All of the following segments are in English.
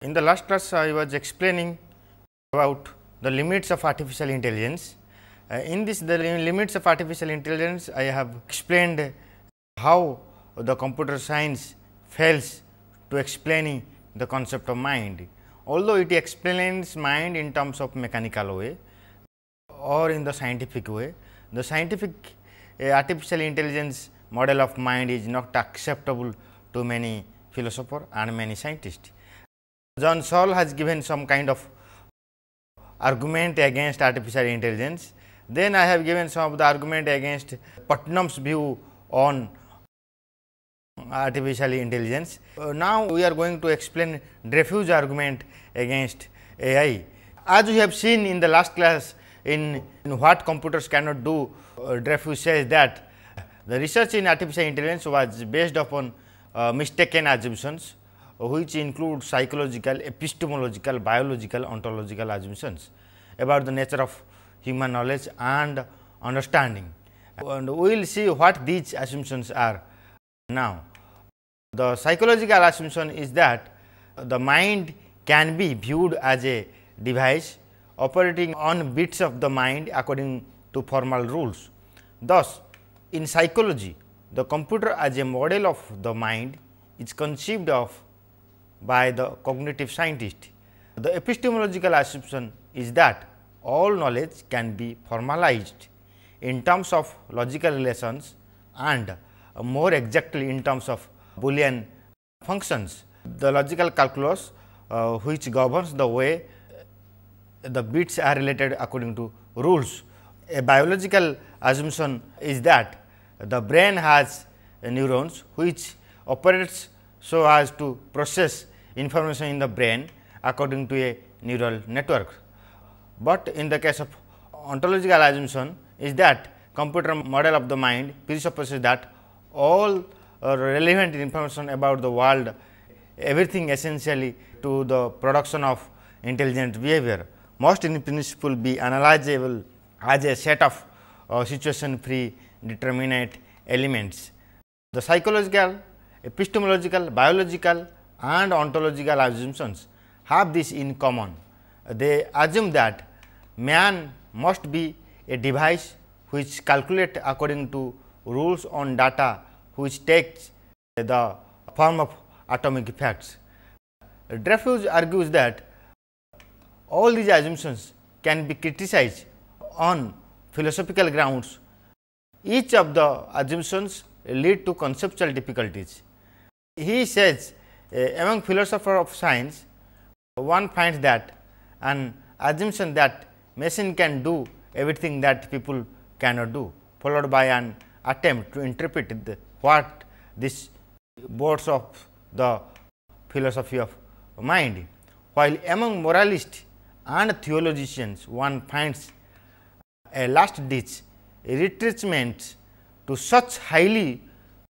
In the last class, I was explaining about the limits of artificial intelligence. Uh, in this the limits of artificial intelligence, I have explained how the computer science fails to explaining the concept of mind. Although it explains mind in terms of mechanical way or in the scientific way, the scientific uh, artificial intelligence model of mind is not acceptable to many philosophers and many scientists. John Searle has given some kind of argument against artificial intelligence. Then I have given some of the argument against Putnam's view on artificial intelligence. Uh, now, we are going to explain Dreyfus argument against AI. As we have seen in the last class in, in what computers cannot do, uh, Dreyfus says that the research in artificial intelligence was based upon uh, mistaken assumptions which include psychological, epistemological, biological, ontological assumptions about the nature of human knowledge and understanding. And we will see what these assumptions are now. The psychological assumption is that the mind can be viewed as a device operating on bits of the mind according to formal rules. Thus, in psychology, the computer as a model of the mind is conceived of by the cognitive scientist. The epistemological assumption is that all knowledge can be formalized in terms of logical relations and uh, more exactly in terms of Boolean functions. The logical calculus uh, which governs the way the bits are related according to rules. A biological assumption is that the brain has neurons which operates so as to process information in the brain according to a neural network. But in the case of ontological assumption is that computer model of the mind presupposes that all uh, relevant information about the world, everything essentially to the production of intelligent behavior must in principle be analyzable as a set of uh, situation free determinate elements. The psychological, epistemological, biological and ontological assumptions have this in common. They assume that man must be a device which calculate according to rules on data which takes the form of atomic facts. Dreyfus argues that all these assumptions can be criticized on philosophical grounds. Each of the assumptions lead to conceptual difficulties. He says uh, among philosophers of science, one finds that an assumption that machine can do everything that people cannot do, followed by an attempt to interpret the, what this boards of the philosophy of mind. While among moralists and theologians, one finds a last ditch retrenchment to such highly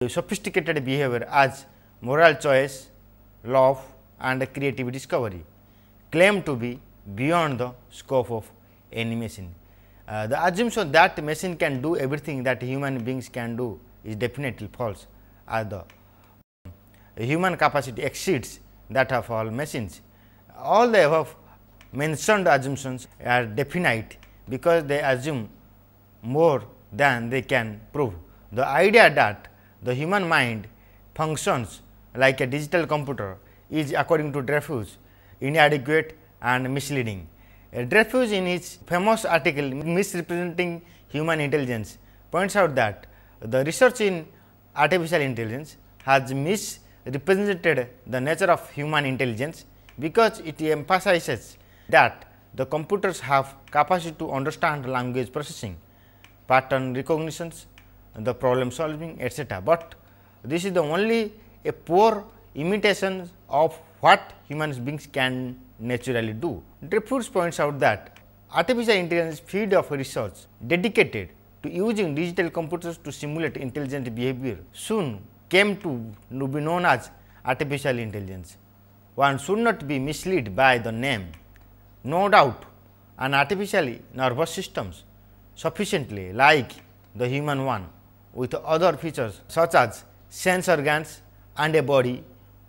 sophisticated behavior as moral choice, love and creative discovery claim to be beyond the scope of any machine. Uh, the assumption that machine can do everything that human beings can do is definitely false as the human capacity exceeds that of all machines. All the above mentioned assumptions are definite because they assume more than they can prove. The idea that the human mind functions like a digital computer is according to Dreyfus inadequate and misleading. Dreyfus in his famous article misrepresenting human intelligence points out that the research in artificial intelligence has misrepresented the nature of human intelligence because it emphasizes that the computers have capacity to understand language processing, pattern recognitions, the problem solving etc. But this is the only a poor imitation of what human beings can naturally do. Dreyfus points out that artificial intelligence field of research dedicated to using digital computers to simulate intelligent behavior soon came to be known as artificial intelligence. One should not be misled by the name. No doubt, an artificially nervous systems sufficiently like the human one with other features such as sense organs and a body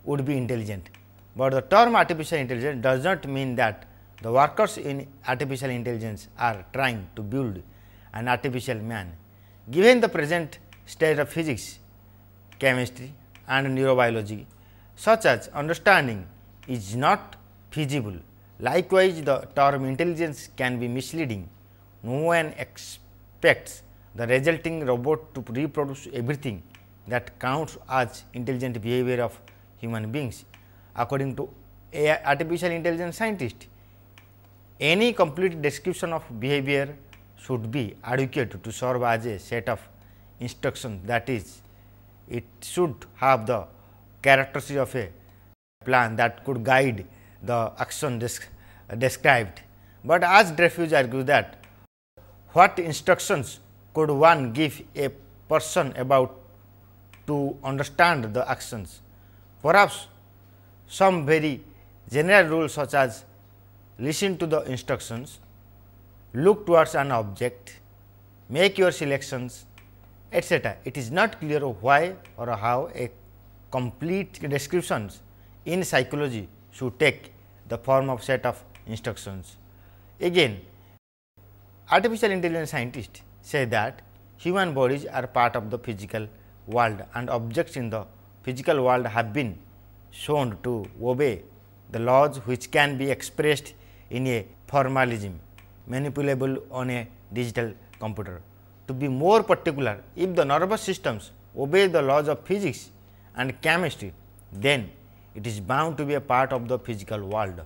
would be intelligent. but the term artificial intelligence does not mean that the workers in artificial intelligence are trying to build an artificial man. Given the present state of physics, chemistry and neurobiology, such as understanding is not feasible. Likewise, the term intelligence can be misleading. No one expects the resulting robot to reproduce everything that counts as intelligent behavior of human beings. According to AI artificial intelligence scientist, any complete description of behavior should be adequate to serve as a set of instructions that is, it should have the characteristics of a plan that could guide the action described. But as Dreyfus argues that what instructions could one give a person about to understand the actions? Perhaps some very general rules such as listen to the instructions, look towards an object, make your selections, etc. It is not clear why or how a complete descriptions in psychology should take the form of set of instructions. Again, artificial intelligence scientists say that human bodies are part of the physical world and objects in the physical world have been shown to obey the laws which can be expressed in a formalism manipulable on a digital computer. To be more particular, if the nervous systems obey the laws of physics and chemistry, then it is bound to be a part of the physical world.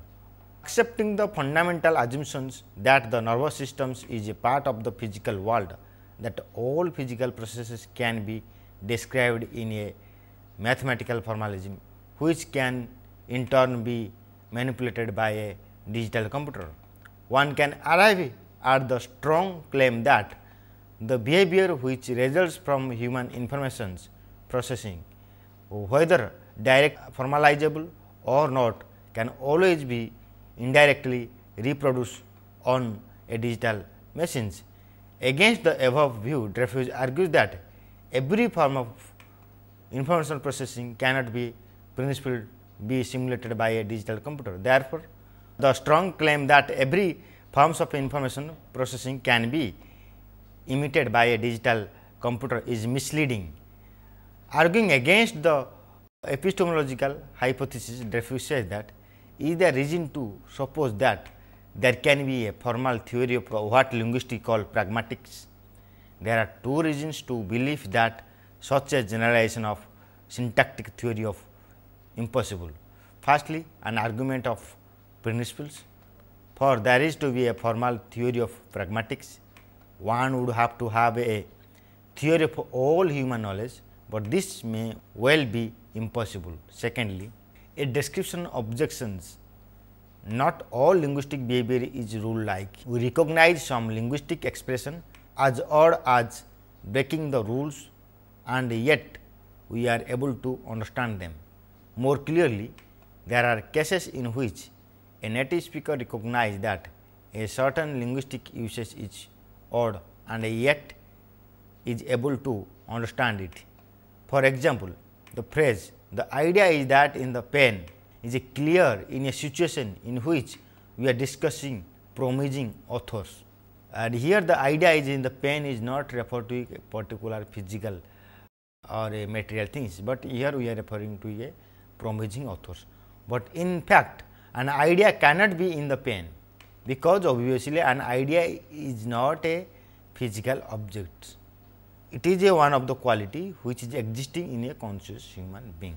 Accepting the fundamental assumptions that the nervous systems is a part of the physical world, that all physical processes can be described in a mathematical formalism, which can in turn be manipulated by a digital computer. One can arrive at the strong claim that the behavior which results from human information processing, whether direct formalizable or not, can always be indirectly reproduced on a digital machines. Against the above view, Dreyfus argues that every form of information processing cannot be principle be simulated by a digital computer. Therefore, the strong claim that every forms of information processing can be imitated by a digital computer is misleading. Arguing against the epistemological hypothesis, Dreyfus says that is there reason to suppose that there can be a formal theory of what linguistics call pragmatics. There are two reasons to believe that such a generalization of syntactic theory of impossible. Firstly, an argument of principles. For there is to be a formal theory of pragmatics, one would have to have a theory of all human knowledge, but this may well be impossible. Secondly, a description objections not all linguistic behavior is rule like. We recognize some linguistic expression as odd as breaking the rules and yet we are able to understand them. More clearly, there are cases in which a native speaker recognizes that a certain linguistic usage is odd and yet is able to understand it. For example, the phrase the idea is that in the pen is clear in a situation in which we are discussing promising authors. And here the idea is in the pen is not referred to a particular physical or a material things, but here we are referring to a promising authors. But in fact, an idea cannot be in the pen, because obviously an idea is not a physical object. It is a one of the quality which is existing in a conscious human being.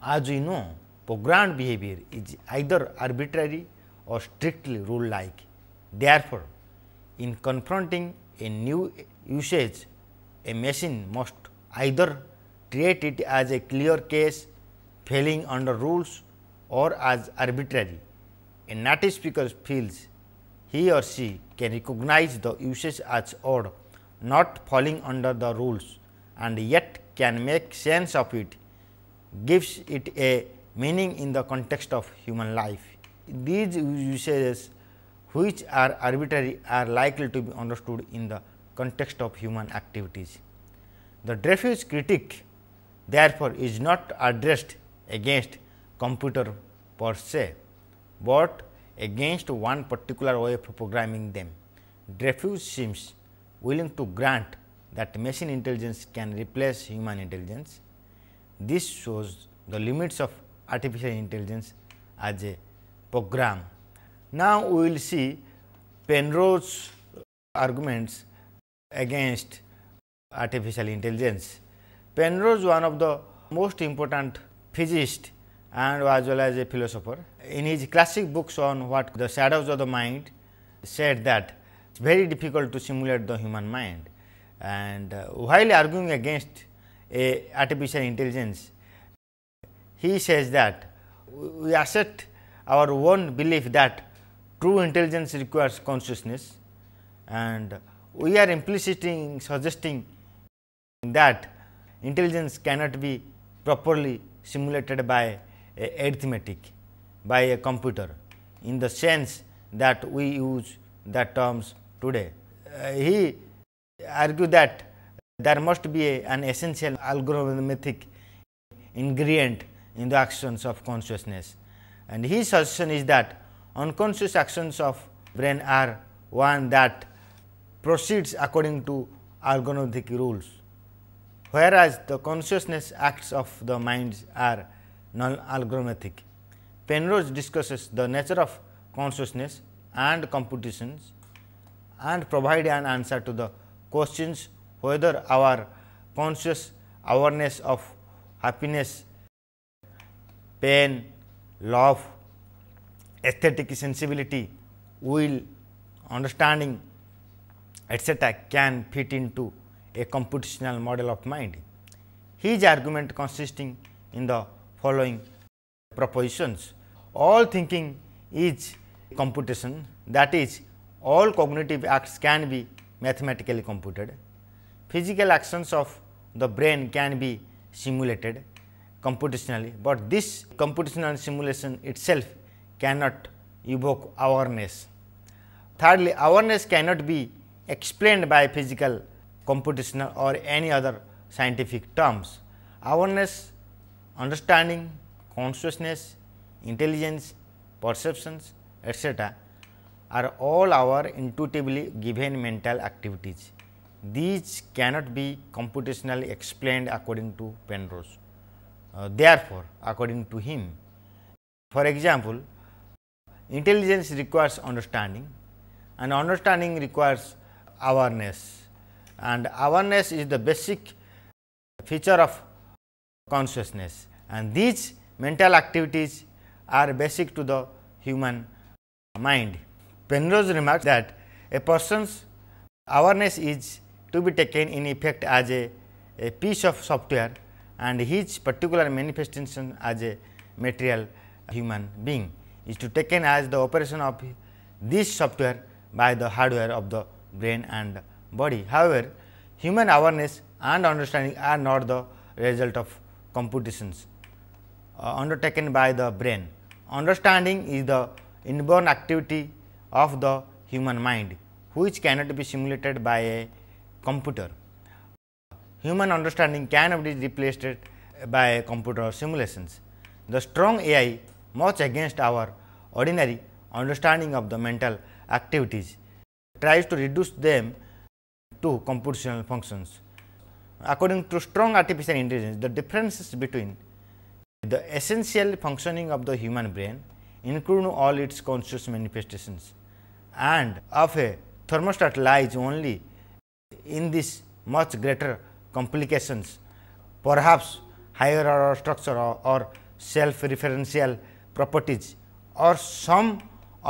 As we know, programmed behavior is either arbitrary or strictly rule like. Therefore, in confronting a new usage, a machine must either treat it as a clear case failing under rules or as arbitrary. A native speaker feels he or she can recognize the usage as odd, not falling under the rules and yet can make sense of it, gives it a meaning in the context of human life. These usages which are arbitrary are likely to be understood in the context of human activities. The Dreyfus critique therefore, is not addressed against computer per se, but against one particular way of programming them. Dreyfus seems willing to grant that machine intelligence can replace human intelligence. This shows the limits of artificial intelligence as a program. Now, we will see Penrose's arguments against artificial intelligence. Penrose one of the most important physicist and as well as a philosopher. In his classic books on what the shadows of the mind said that it is very difficult to simulate the human mind and uh, while arguing against a artificial intelligence, he says that we accept our own belief that true intelligence requires consciousness and we are implicitly suggesting that intelligence cannot be properly simulated by arithmetic by a computer in the sense that we use that terms today. Uh, he argued that there must be a, an essential algorithmic ingredient in the actions of consciousness and his suggestion is that unconscious actions of brain are one that proceeds according to algorithmic rules whereas the consciousness acts of the minds are non-algorithmic. Penrose discusses the nature of consciousness and computations and provide an answer to the questions whether our conscious awareness of happiness, pain, love, aesthetic sensibility, will, understanding etc., can fit into a computational model of mind. His argument consisting in the following propositions. All thinking is computation that is all cognitive acts can be mathematically computed. Physical actions of the brain can be simulated computationally, but this computational simulation itself cannot evoke awareness. Thirdly, awareness cannot be explained by physical computational or any other scientific terms. Awareness, understanding, consciousness, intelligence, perceptions, etc., are all our intuitively given mental activities. These cannot be computationally explained according to Penrose. Uh, therefore, according to him, for example, intelligence requires understanding and understanding requires awareness. And awareness is the basic feature of consciousness. And these mental activities are basic to the human mind. Penrose remarks that a person's awareness is to be taken in effect as a, a piece of software and his particular manifestation as a material human being is to taken as the operation of this software by the hardware of the brain and body. However, human awareness and understanding are not the result of computations uh, undertaken by the brain. Understanding is the inborn activity of the human mind, which cannot be simulated by a computer. Human understanding cannot be replaced by computer simulations. The strong AI much against our ordinary understanding of the mental activities tries to reduce them to computational functions. According to strong artificial intelligence, the differences between the essential functioning of the human brain include all its conscious manifestations and of a thermostat lies only in this much greater complications, perhaps higher order structure or, or self referential properties or some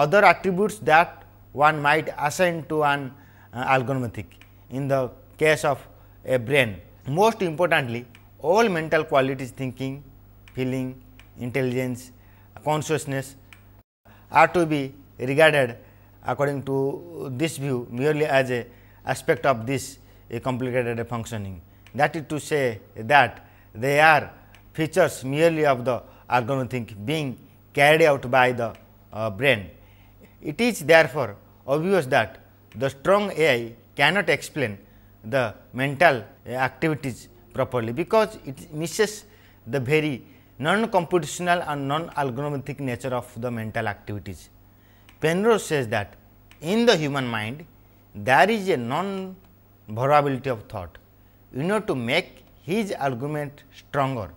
other attributes that one might assign to an uh, algorithmic in the case of a brain. Most importantly, all mental qualities thinking, feeling, intelligence, consciousness are to be regarded according to this view merely as a aspect of this complicated functioning. That is to say that they are features merely of the algorithmic being carried out by the uh, brain. It is therefore obvious that the strong AI cannot explain the mental activities properly, because it misses the very non-computational and non-algorithmic nature of the mental activities. Penrose says that in the human mind, there is a non-vulnerability of thought. In order to make his argument stronger,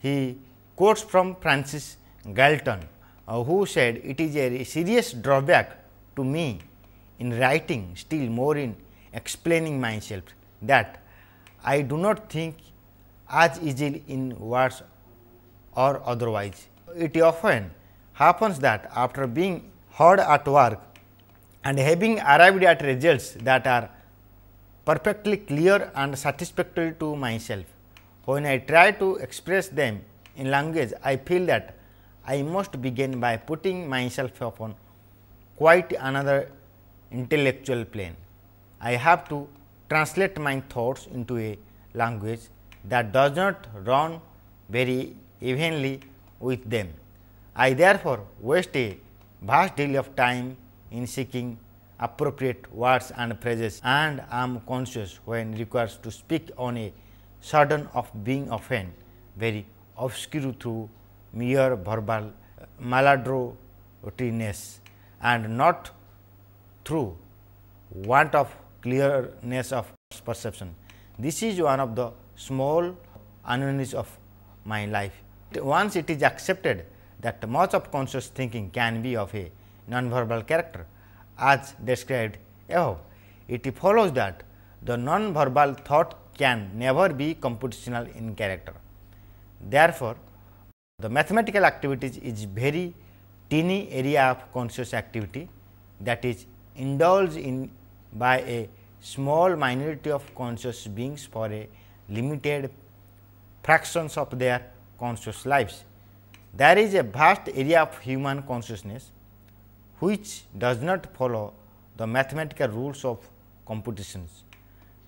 he quotes from Francis Galton, uh, who said, It is a serious drawback to me in writing, still more in explaining myself, that I do not think as easily in words or otherwise. It often happens that after being hard at work and having arrived at results that are perfectly clear and satisfactory to myself, when I try to express them in language, I feel that I must begin by putting myself upon quite another intellectual plane. I have to translate my thoughts into a language that does not run very evenly with them. I therefore waste a vast deal of time in seeking appropriate words and phrases and am conscious when required to speak on a sudden of being often very obscure through mere verbal maladroitness and not through want of clearness of perception. This is one of the small unease of my life. Once it is accepted that much of conscious thinking can be of a non-verbal character as described above, it follows that the non-verbal thought can never be computational in character. Therefore, the mathematical activities is very teeny area of conscious activity that is indulged in by a small minority of conscious beings for a limited fractions of their conscious lives. There is a vast area of human consciousness which does not follow the mathematical rules of computations.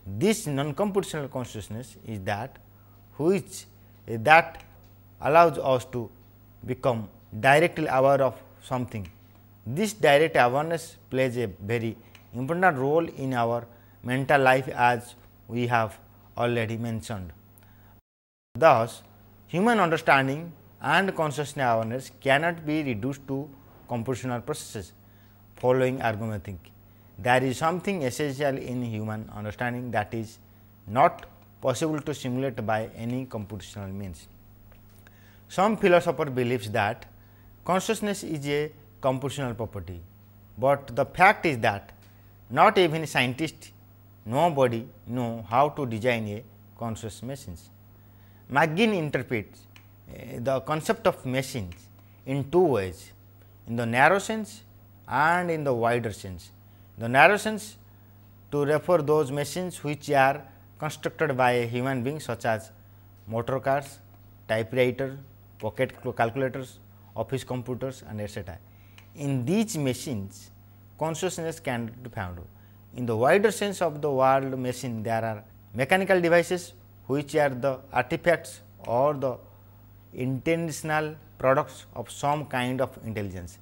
This non-computational consciousness is that which that allows us to become directly aware of something. This direct awareness plays a very important role in our mental life as we have already mentioned. Thus, human understanding and consciousness awareness cannot be reduced to computational processes following arithmetic. There is something essential in human understanding that is not possible to simulate by any computational means. Some philosopher believes that consciousness is a computational property, but the fact is that not even scientists nobody know how to design a conscious machines. McGinn interprets uh, the concept of machines in two ways in the narrow sense and in the wider sense. The narrow sense to refer those machines which are constructed by a human being such as motor cars, typewriter, pocket calculators, office computers and etc. In these machines consciousness can be found. In the wider sense of the word machine, there are mechanical devices which are the artifacts or the intentional products of some kind of intelligence.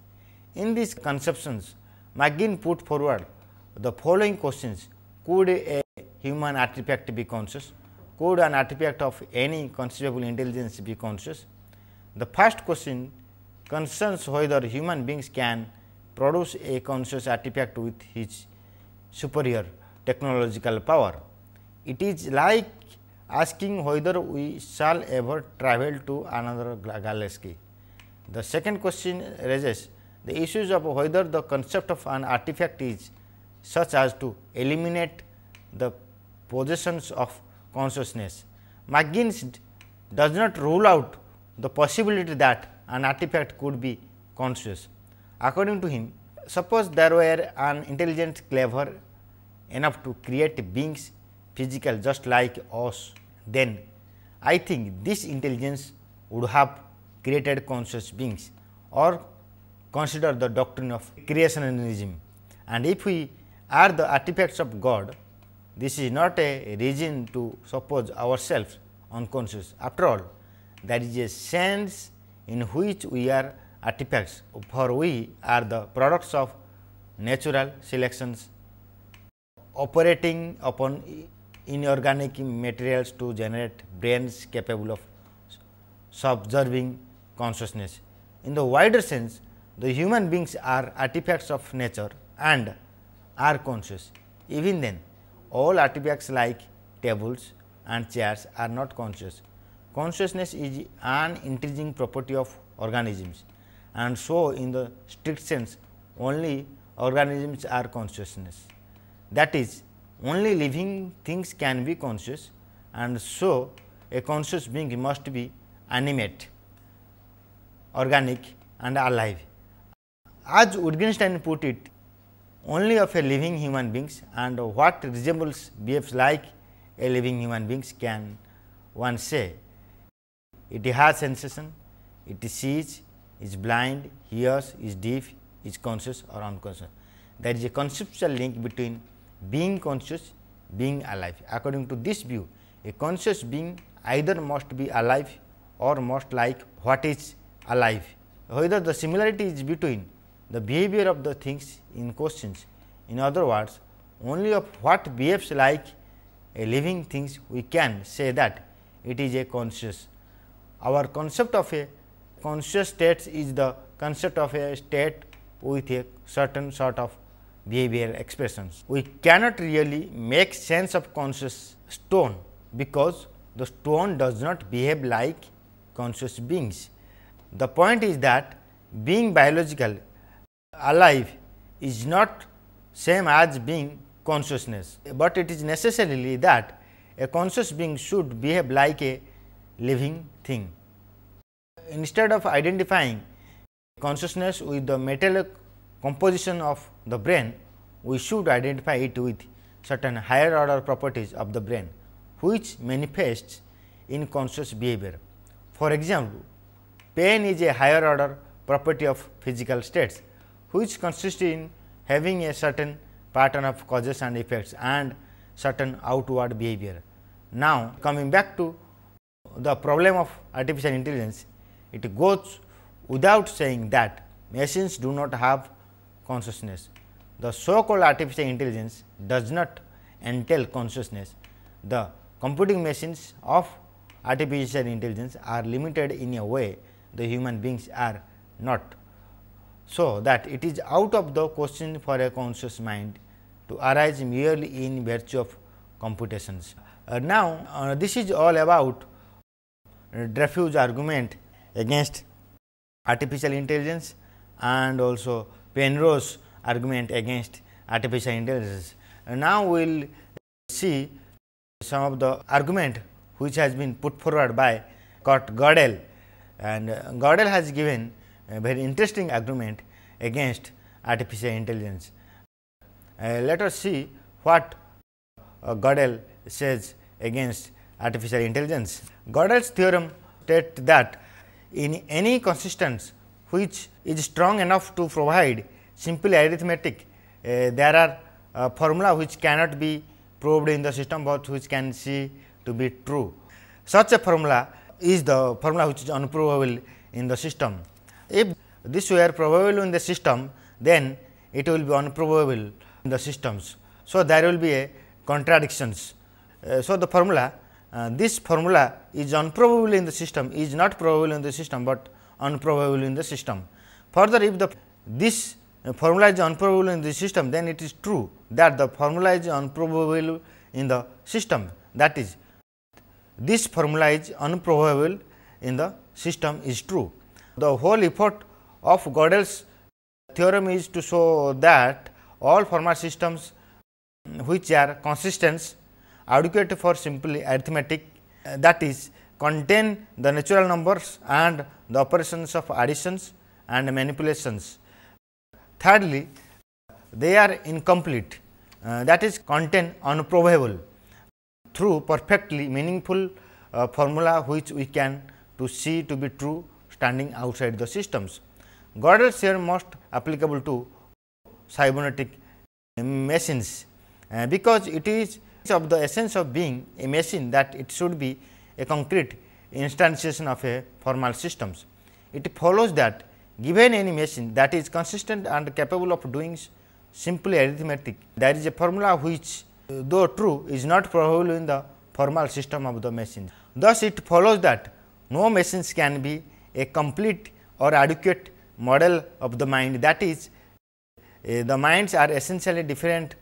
In these conceptions, McGinn put forward the following questions could a human artifact be conscious? Could an artifact of any conceivable intelligence be conscious? The first question concerns whether human beings can produce a conscious artifact with his superior technological power. It is like asking whether we shall ever travel to another galaxy. The second question raises the issues of whether the concept of an artifact is such as to eliminate the possessions of consciousness. McGinn does not rule out the possibility that an artifact could be conscious. According to him, suppose there were an intelligent clever enough to create beings physical just like us, then I think this intelligence would have created conscious beings or consider the doctrine of creationism. And if we are the artifacts of God, this is not a reason to suppose ourselves unconscious. After all, there is a sense in which we are artifacts, for we are the products of natural selections operating upon inorganic materials to generate brains capable of subserving consciousness. In the wider sense, the human beings are artifacts of nature and are conscious. Even then, all artifacts like tables and chairs are not conscious. Consciousness is an intrinsic property of organisms and so in the strict sense only organisms are consciousness. That is only living things can be conscious and so a conscious being must be animate, organic and alive. As Wittgenstein put it, only of a living human beings and what resembles behaves like a living human beings can one say. It has sensation, it sees, is blind, hears, is deaf, is conscious or unconscious. There is a conceptual link between being conscious, being alive. According to this view, a conscious being either must be alive or must like what is alive. Whether the similarity is between the behavior of the things in questions. In other words, only of what behaves like a living things we can say that it is a conscious. Our concept of a conscious state is the concept of a state with a certain sort of behavioral expressions. We cannot really make sense of conscious stone, because the stone does not behave like conscious beings. The point is that being biological alive is not same as being consciousness, but it is necessarily that a conscious being should behave like a living thing. Instead of identifying consciousness with the metallic composition of the brain, we should identify it with certain higher order properties of the brain, which manifests in conscious behavior. For example, pain is a higher order property of physical states, which consists in having a certain pattern of causes and effects and certain outward behavior. Now, coming back to the problem of artificial intelligence, it goes without saying that machines do not have consciousness. The so called artificial intelligence does not entail consciousness. The computing machines of artificial intelligence are limited in a way the human beings are not. So, that it is out of the question for a conscious mind to arise merely in virtue of computations. Uh, now, uh, this is all about Dreyfus argument against artificial intelligence and also Penrose argument against artificial intelligence. And now, we will see some of the argument which has been put forward by Kurt Gödel and uh, Gödel has given a very interesting argument against artificial intelligence. Uh, let us see what uh, Gödel says against artificial intelligence. Gödel's theorem states that in any consistence which is strong enough to provide simple arithmetic, uh, there are uh, formula which cannot be proved in the system, but which can see to be true. Such a formula is the formula which is unprovable in the system. If this were probable in the system, then it will be unprovable in the systems. So, there will be a contradictions. Uh, so, the formula uh, this formula is unprobable in the system is not probable in the system, but unprobable in the system. Further, if the this formula is unprobable in the system, then it is true that the formula is unprobable in the system. That is, this formula is unprobable in the system is true. The whole effort of Gödel's theorem is to show that all formal systems which are consistent adequate for simple arithmetic uh, that is contain the natural numbers and the operations of additions and manipulations. Thirdly, they are incomplete uh, that is contain unprovable through perfectly meaningful uh, formula which we can to see to be true standing outside the systems. Gödel's theorem most applicable to cybernetic machines, uh, because it is of the essence of being a machine that it should be a concrete instantiation of a formal systems. It follows that given any machine that is consistent and capable of doing simply arithmetic, there is a formula which though true is not probable in the formal system of the machine. Thus, it follows that no machines can be a complete or adequate model of the mind that is uh, the minds are essentially different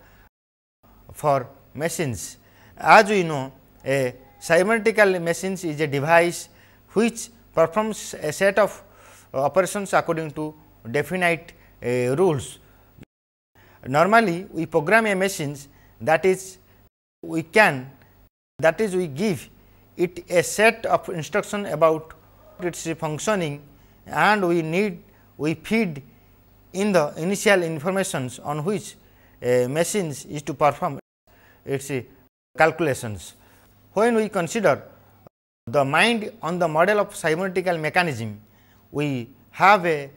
for machines. As we know a cybernetical machine is a device which performs a set of operations according to definite uh, rules. Normally, we program a machine that is we can that is we give it a set of instruction about its functioning and we need we feed in the initial informations on which a machine is to perform its calculations. When we consider the mind on the model of cybernetical mechanism, we have a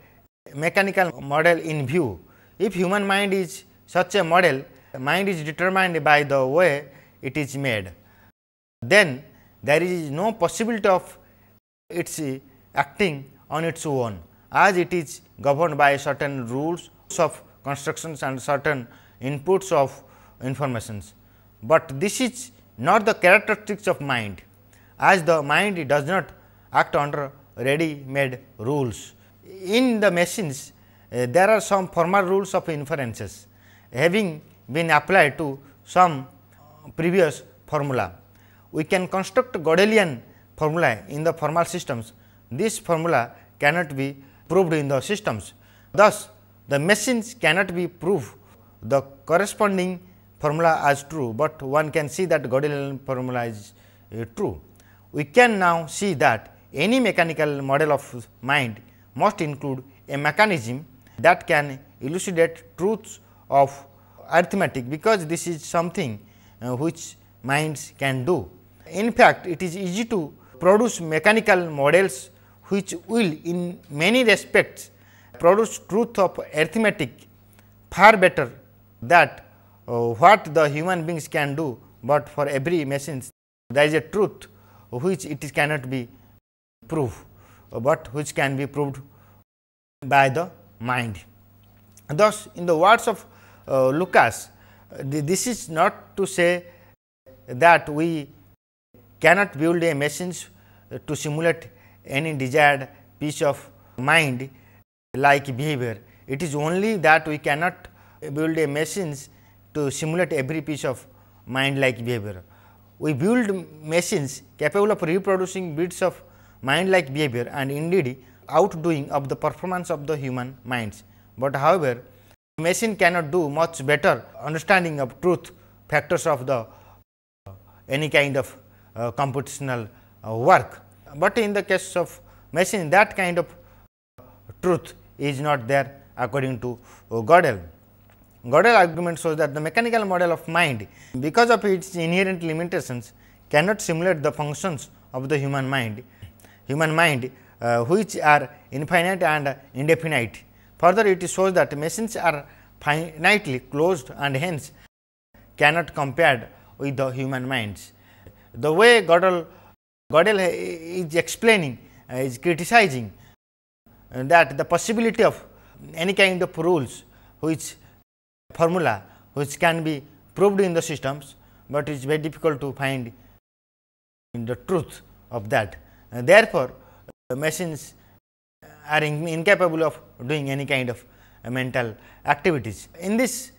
mechanical model in view. If human mind is such a model, mind is determined by the way it is made. Then there is no possibility of its acting on its own as it is governed by certain rules of constructions and certain inputs of informations. But this is not the characteristics of mind as the mind does not act under ready made rules. In the machines uh, there are some formal rules of inferences having been applied to some previous formula. We can construct Gödelian formula in the formal systems. This formula cannot be proved in the systems. Thus, the machines cannot be proved the corresponding formula as true, but one can see that Gödelian formula is uh, true. We can now see that any mechanical model of mind must include a mechanism that can elucidate truths of arithmetic, because this is something uh, which minds can do. In fact, it is easy to produce mechanical models which will in many respects produce truth of arithmetic far better that what the human beings can do, but for every machine there is a truth which it cannot be proved, but which can be proved by the mind. Thus, in the words of uh, Lucas, uh, this is not to say that we cannot build a machine to simulate any desired piece of mind like behavior. It is only that we cannot build a machines to simulate every piece of mind like behavior. We build machines capable of reproducing bits of mind like behavior and indeed outdoing of the performance of the human minds. But however, machine cannot do much better understanding of truth factors of the uh, any kind of uh, computational uh, work. But in the case of machine that kind of truth is not there according to uh, Gödel. Gödel argument shows that the mechanical model of mind because of its inherent limitations cannot simulate the functions of the human mind, human mind uh, which are infinite and indefinite. Further it shows that machines are finitely closed and hence cannot compared with the human minds. The way Gödel, Gödel is explaining uh, is criticizing that the possibility of any kind of rules which formula which can be proved in the systems, but it is very difficult to find in the truth of that. And therefore, machines are in, incapable of doing any kind of mental activities. In this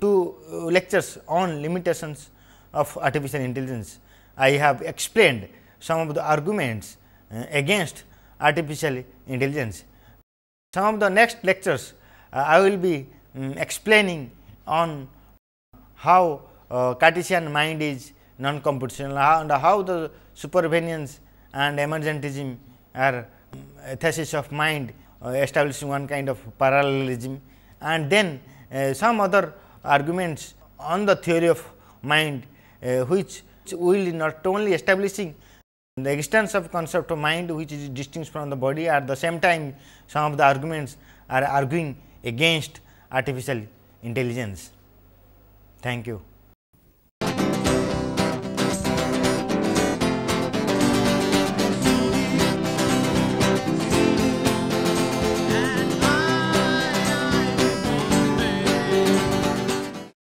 two lectures on limitations of artificial intelligence, I have explained some of the arguments uh, against artificial intelligence. Some of the next lectures uh, I will be um, explaining on how uh, Cartesian mind is non-computational and how the supervenience and emergentism are um, thesis of mind uh, establishing one kind of parallelism. And then uh, some other arguments on the theory of mind uh, which will not only establishing the existence of concept of mind which is distinct from the body at the same time some of the arguments are arguing against artificial intelligence. Thank you.